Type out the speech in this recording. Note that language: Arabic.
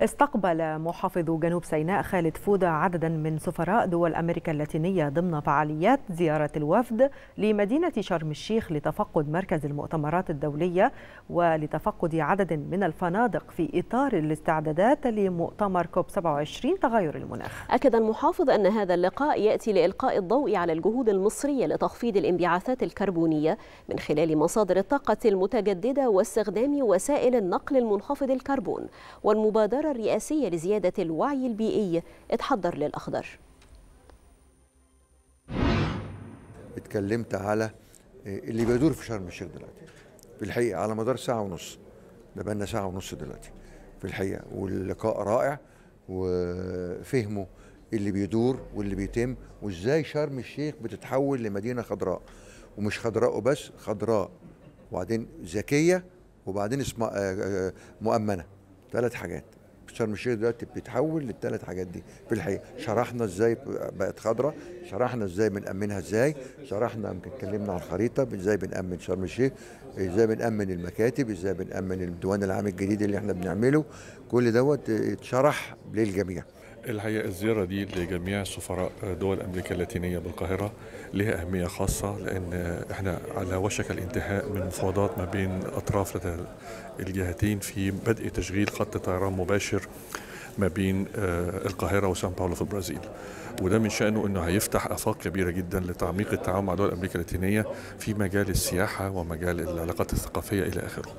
استقبل محافظ جنوب سيناء خالد فودة عددا من سفراء دول أمريكا اللاتينية ضمن فعاليات زيارة الوفد لمدينة شرم الشيخ لتفقد مركز المؤتمرات الدولية ولتفقد عدد من الفنادق في إطار الاستعدادات لمؤتمر كوب 27 تغير المناخ. أكد المحافظ أن هذا اللقاء يأتي لإلقاء الضوء على الجهود المصرية لتخفيض الانبعاثات الكربونية من خلال مصادر الطاقة المتجددة واستخدام وسائل النقل المنخفض الكربون والمبادرة الرئاسية لزيادة الوعي البيئي. اتحضر للأخضر. اتكلمت على اللي بيدور في شرم الشيخ دلوقتي. في الحقيقة على مدار ساعة ونص ده بقالنا ساعة ونص دلوقتي. في الحقيقة واللقاء رائع وفهموا اللي بيدور واللي بيتم وإزاي شرم الشيخ بتتحول لمدينة خضراء. ومش خضراء وبس خضراء وبعدين ذكية وبعدين اسمها مؤمنة. ثلاث حاجات. شرم الشيخ دلوقتي بتتحول للثلاث حاجات دي. في الحقيقة شرحنا إزاي بقت خضراء شرحنا إزاي بنأمنها إزاي شرحنا يمكن اتكلمنا عن الخريطة إزاي بنأمن شرم الشيخ إزاي بنأمن المكاتب إزاي بنأمن الديوان العام الجديد اللي إحنا بنعمله. كل دوت اتشرح للجميع. الحقيقة الزيارة دي لجميع سفراء دول أمريكا اللاتينية بالقاهرة لها أهمية خاصة لأن إحنا على وشك الانتهاء من مفاوضات ما بين أطراف الجهتين في بدء تشغيل خط طيران مباشر ما بين القاهرة وسان باولو في البرازيل. وده من شأنه أنه هيفتح آفاق كبيرة جدا لتعميق التعاون مع دول أمريكا اللاتينية في مجال السياحة ومجال العلاقات الثقافية إلى آخره.